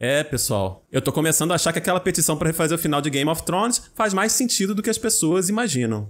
É, pessoal, eu tô começando a achar que aquela petição para refazer o final de Game of Thrones faz mais sentido do que as pessoas imaginam.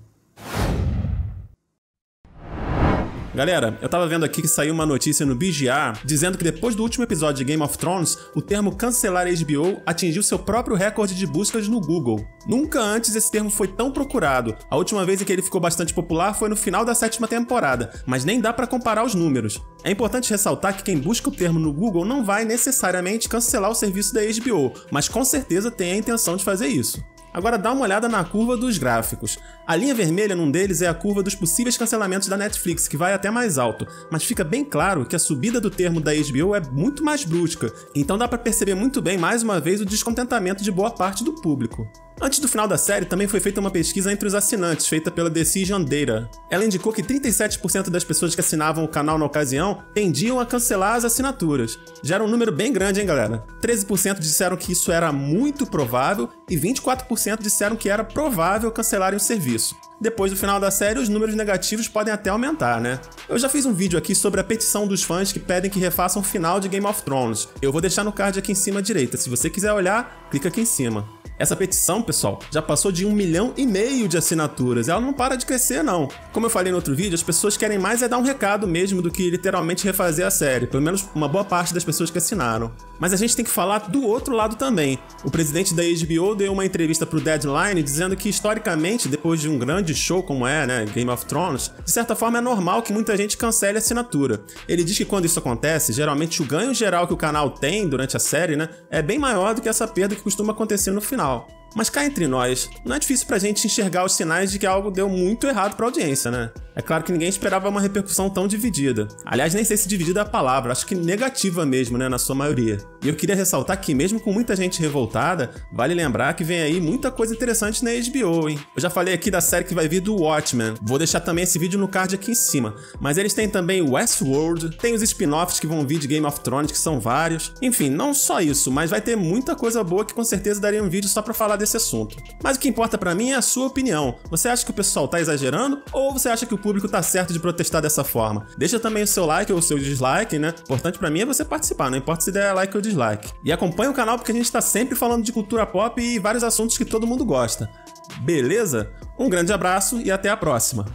Galera, eu tava vendo aqui que saiu uma notícia no BGA dizendo que depois do último episódio de Game of Thrones, o termo cancelar HBO atingiu seu próprio recorde de buscas no Google. Nunca antes esse termo foi tão procurado. A última vez em que ele ficou bastante popular foi no final da sétima temporada, mas nem dá para comparar os números. É importante ressaltar que quem busca o termo no Google não vai necessariamente cancelar o serviço da HBO, mas com certeza tem a intenção de fazer isso. Agora dá uma olhada na curva dos gráficos. A linha vermelha num deles é a curva dos possíveis cancelamentos da Netflix, que vai até mais alto, mas fica bem claro que a subida do termo da HBO é muito mais brusca, então dá para perceber muito bem mais uma vez o descontentamento de boa parte do público. Antes do final da série, também foi feita uma pesquisa entre os assinantes, feita pela Decision Data. Ela indicou que 37% das pessoas que assinavam o canal na ocasião tendiam a cancelar as assinaturas. Já era um número bem grande, hein, galera? 13% disseram que isso era muito provável e 24% disseram que era provável cancelarem o serviço. Depois do final da série, os números negativos podem até aumentar, né? Eu já fiz um vídeo aqui sobre a petição dos fãs que pedem que refaçam o final de Game of Thrones. Eu vou deixar no card aqui em cima à direita. Se você quiser olhar, clica aqui em cima. Essa petição, pessoal, já passou de um milhão e meio de assinaturas. Ela não para de crescer, não. Como eu falei no outro vídeo, as pessoas querem mais é dar um recado mesmo do que literalmente refazer a série. Pelo menos uma boa parte das pessoas que assinaram. Mas a gente tem que falar do outro lado também. O presidente da HBO deu uma entrevista pro Deadline dizendo que, historicamente, depois de um grande show como é, né, Game of Thrones, de certa forma é normal que muita gente cancele a assinatura. Ele diz que quando isso acontece, geralmente o ganho geral que o canal tem durante a série, né, é bem maior do que essa perda que costuma acontecer no final. Mas cá entre nós, não é difícil pra gente enxergar os sinais de que algo deu muito errado pra audiência, né? É claro que ninguém esperava uma repercussão tão dividida. Aliás, nem sei se dividida é a palavra, acho que negativa mesmo, né, na sua maioria. E eu queria ressaltar que, mesmo com muita gente revoltada, vale lembrar que vem aí muita coisa interessante na HBO, hein? Eu já falei aqui da série que vai vir do Watchmen, vou deixar também esse vídeo no card aqui em cima. Mas eles têm também Westworld, tem os spin-offs que vão vir de Game of Thrones, que são vários. Enfim, não só isso, mas vai ter muita coisa boa que com certeza daria um vídeo só pra falar desse assunto. Mas o que importa para mim é a sua opinião. Você acha que o pessoal tá exagerando ou você acha que o público tá certo de protestar dessa forma. Deixa também o seu like ou o seu dislike, né? Importante para mim é você participar, não importa se der like ou dislike. E acompanha o canal porque a gente tá sempre falando de cultura pop e vários assuntos que todo mundo gosta. Beleza? Um grande abraço e até a próxima.